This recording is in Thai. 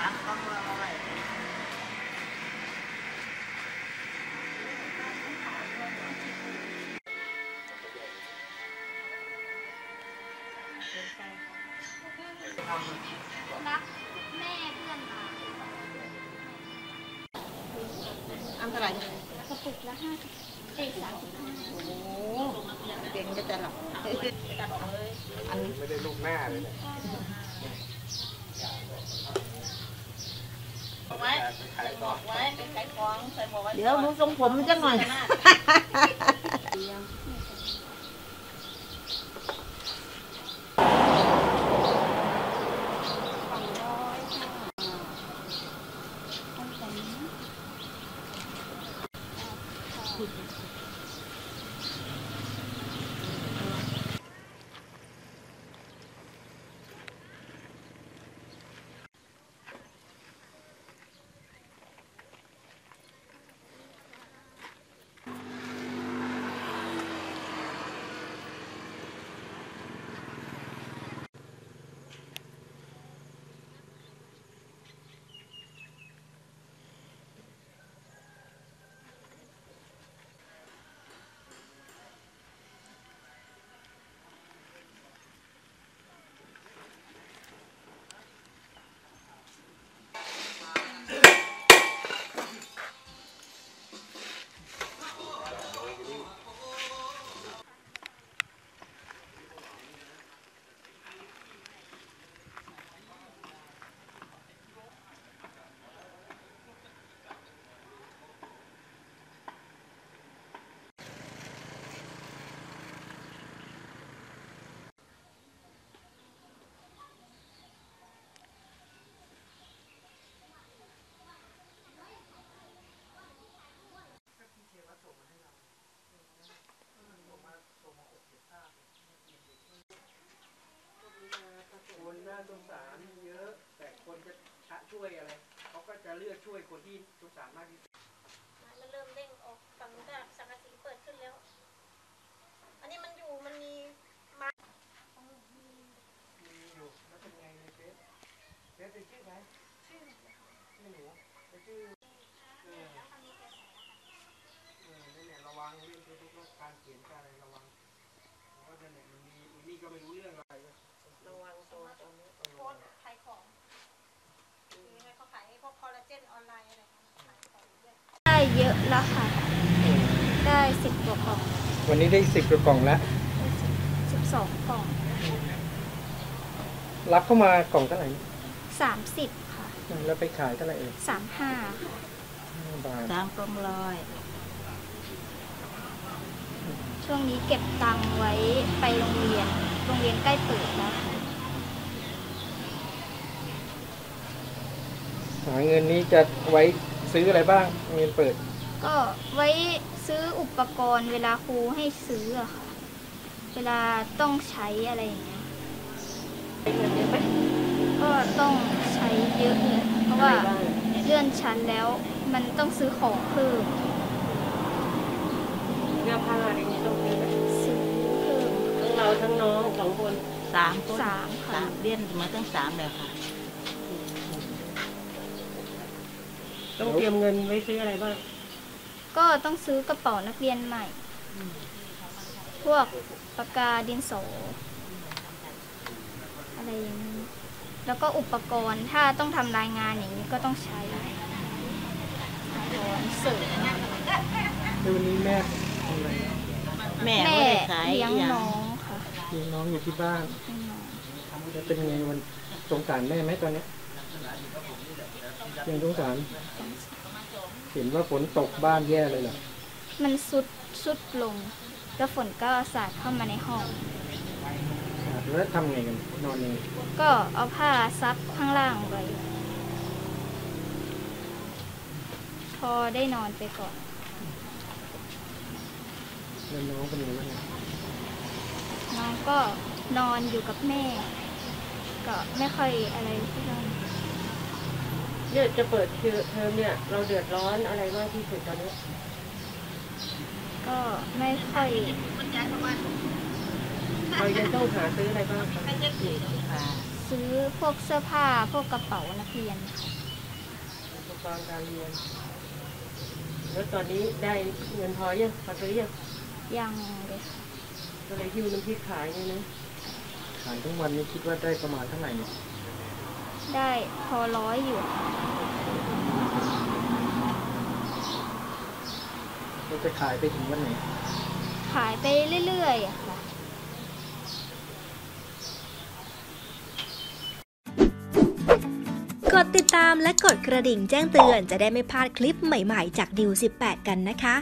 น้ำต้องละลายรักแม่เพื่อนมาอันเท่าไหร่กระปุกละห้าสิบเอ้ยสามสิบห้าโอ้โหเก่งจะจะหลับอันไม่ได้ลูกแม่เลยเนี่ย ไว้ขายต่อไว้เป็นไก่ของใส่หมวกเดี๋ยวดูทรงผมจังหน่อย คนน่า สงสารเยอะ แต่คนจะชะช่วยอะไรเขาก็จะเลือกช่วยคนที่สงสารมากที่สุดมันเริ่มเด้งออกฝั่งนู้นก็สังกะสีเปิดขึ้นแล้ว อันนี้มันอยู่มันมีมามีอยู่แล้วเป็นไงในเฟซเฟซเป็นชื่อใครชื่อชื่อหนูเป็นชื่อเออแล้วคราวนี้แกใส่รหัสเออนั่นแหละระวังเรื่องเฟซบุ๊กการเขียนการอะไรระวังเพราะนั่นแหละมันมีมันนี่ก็ไม่รู้เรื่อง แล้วค่ะได้สิบกว่ากล่องวันนี้ได้สิบกระกล่องแล้วสิบสองกล่องรับเข้ามากล่องเท่าไหร่สามสิบค่ะแล้วไปขายเท่าไหร่เอ่ยสามห้าค่ะห้าบาทสามกลมลอยช่วงนี้เก็บตังค์ไว้ไปโรงเรียน โรงเรียนใกล้เปิดแล้วค่ะหาเงินนี้จะไว้ซื้ออะไรบ้างเงินเปิด ก็ไว้ซื้ออุปกรณ์เวลาครูให้ซื้ออะค่ะ เวลาต้องใช้อะไรอย่างเงี้ยก็ต้องใช้เยอะเลยเพราะว่าเลื่อนชั้นแล้วมันต้องซื้อของเพิ่มเสื้อผ้าอะไรนี้ต้องซื้อไหมซื้อเพิ่มทั้งเราทั้งน้องสองคนสามคนสามค่ะ สามเรียนมาตั้งสามแล้วค่ะ ต้องเตรียมเงินไว้ซื้ออะไรบ้าง ก็ต้องซื้อกระเป๋านักเรียนใหม่ พวกปากกาดินสออะไรอย่างนี้ แล้วก็อุปกรณ์ถ้าต้องทำรายงานอย่างนี้ก็ต้องใช้อุปกรณ์เสริมแล้ววันนี้แม่ทำอะไรแม่แม่ไม่ได้ขายเลี้ยงอย่างน้องค่ะเลี้ยงน้องอยู่ที่บ้านเลี้ยงน้องแล้วเป็นไงวันสงสารแม่ไหมตอนเนี้ยยังสงสาร เห็นว่าฝนตกบ้านแย่เลยเหรอมันสุดสุดลง แล้วฝนก็สาดเข้ามาในห้องแล้วทำไงกันนอนยังไงก็เอาผ้าซับข้างล่างไว้พอได้นอนไปก่อน แล้วน้องเป็นไงบ้างน้องก็นอนอยู่กับแม่ ก็ไม่ค่อยอะไรเท่าไหร่ เนี่ยจะเปิดเทอมเนี่ย เราเดือดร้อนอะไรมากที่สุดตอนนี้ก็ไม่ค่อยเรายังต้องหาซื้ออะไรบ้างคะซื้อพวกเสื้อผ้าพวกกระเป๋านักเรียนค่ะอุปกรณ์การเรียน แล้วตอนนี้ได้เงินพอยังพอซื้อยังยังเลยค่ะก็เลยหิ้วน้ำพริกขายเนี่ยนะขายทั้งวันนี้คิดว่าได้ประมาณเท่าไหร่เนี่ย ได้พอร้อยอยู่ค่ะเราจะขายไปถึงวันไหน ขายไปเรื่อยๆอะค่ะกดติดตามและกดกระดิ่งแจ้งเตือนจะได้ไม่พลาดคลิปใหม่ๆ จากดิว18 กันนะคะ